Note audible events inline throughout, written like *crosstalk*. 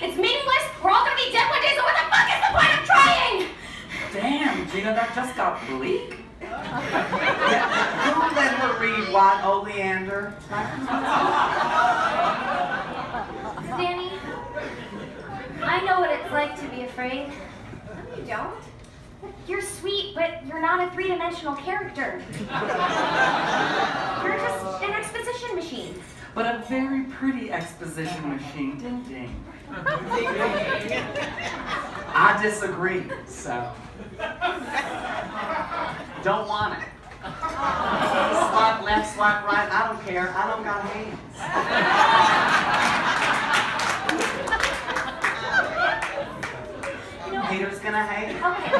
It's meaningless. We're all gonna be dead one day, so what the fuck is the point of trying? Damn, Gina, that just got bleak. yeah, who let her read White Oleander? Danny, I know what it's like to be afraid. No, you don't. You're sweet, but you're not a three-dimensional character. you're just an exposition machine. But a very pretty exposition machine. Ding ding. I disagree, so. Don't want it. Swipe left, swipe right, I don't care. I don't got hands. Haters gonna hate. Okay.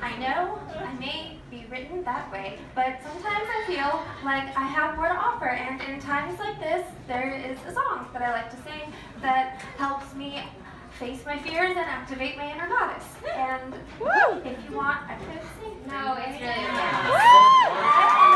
I know I may be written that way, but sometimes I feel like I have more to offer, and in times like this, there is a song that I like to sing that helps me face my fears and activate my inner goddess. And if you want, I could sing. No, it's really Okay,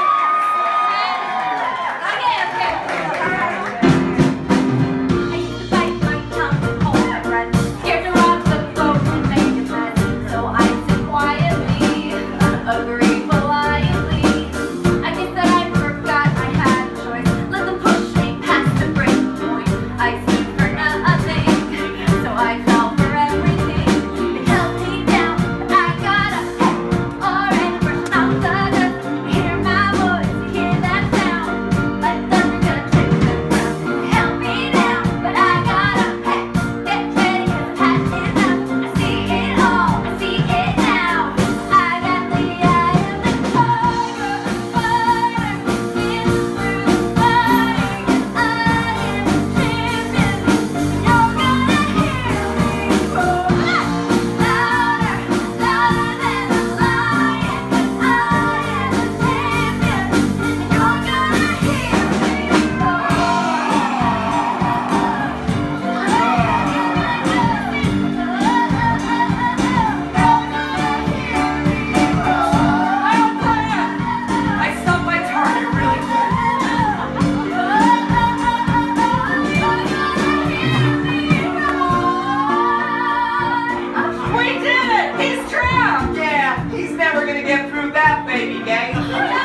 that baby gate.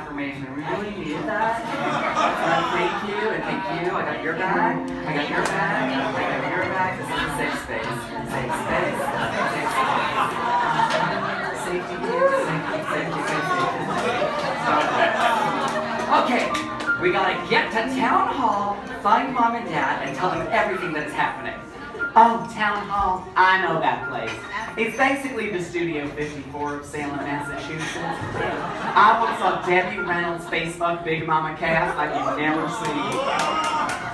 Affirmation. We really needed that. Thank you, and thank you. I got your bag. I got your bag. I got your bag. This is a safe space. Safe space. Safe space. Safety here. Safety, safety, safety. Okay, we gotta get to town hall, find mom and dad, and tell them everything that is happening. Oh, Town Hall. I know that place. It's basically the Studio 54 of Salem, Massachusetts. I once saw Debbie Reynolds' Facebook Big Mama cast like you've never seen.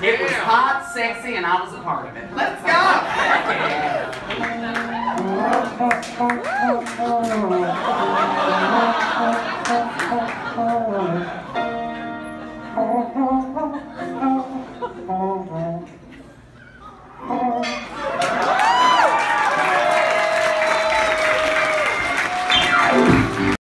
It was hot, sexy, and I was a part of it. Let's go! *laughs*